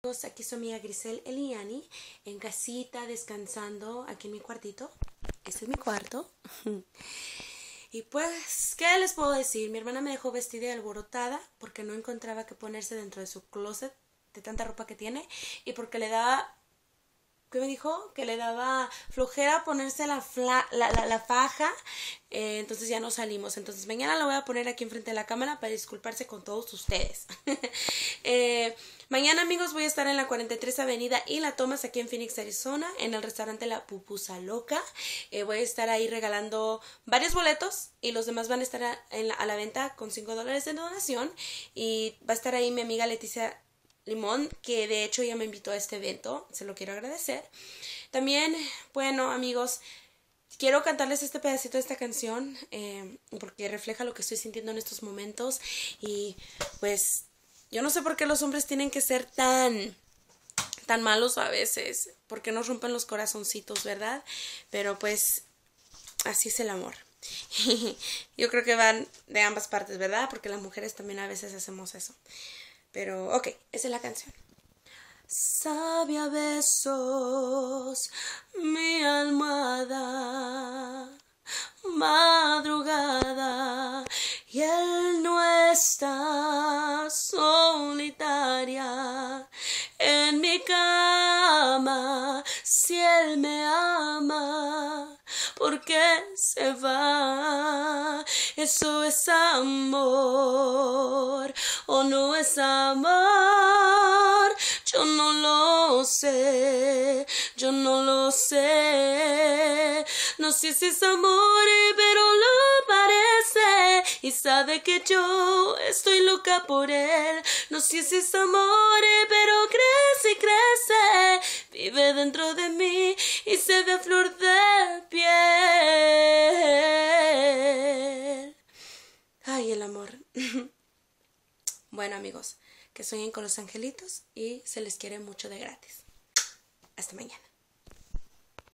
Aquí su amiga Grisel Eliani en casita descansando aquí en mi cuartito. Este es mi cuarto. y pues, ¿qué les puedo decir? Mi hermana me dejó vestida y alborotada porque no encontraba qué ponerse dentro de su closet de tanta ropa que tiene y porque le daba ¿Qué me dijo? Que le daba flojera ponerse la, la, la, faja. Eh, entonces ya no salimos. Entonces mañana la voy a poner aquí enfrente de la cámara para disculparse con todos ustedes. eh, mañana, amigos, voy a estar en la 43 Avenida y la Tomas aquí en Phoenix, Arizona, en el restaurante La Pupusa Loca. Eh, voy a estar ahí regalando varios boletos y los demás van a estar a, la, a la venta con 5 dólares de donación. Y va a estar ahí mi amiga Leticia Limón, que de hecho ya me invitó a este evento, se lo quiero agradecer. También, bueno, amigos, quiero cantarles este pedacito de esta canción eh, porque refleja lo que estoy sintiendo en estos momentos y pues yo no sé por qué los hombres tienen que ser tan tan malos a veces, porque nos rompen los corazoncitos, ¿verdad? Pero pues así es el amor. yo creo que van de ambas partes, ¿verdad? Porque las mujeres también a veces hacemos eso. Pero, ok, esa es la canción. Sabe a besos mi almohada, madrugada, y él no está solitaria en mi cama. Si él me ama, ¿por qué se va? Eso es amor o no es amor. Sé, yo no lo sé. No sé si es amor, pero lo parece. Y sabe que yo estoy loca por él. No sé si es amor, pero crece y crece. Vive dentro de mí y se ve flor de piel. Ay, el amor. Bueno amigos, que sueñen con los angelitos y se les quiere mucho de gratis. Hasta mañana.